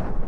you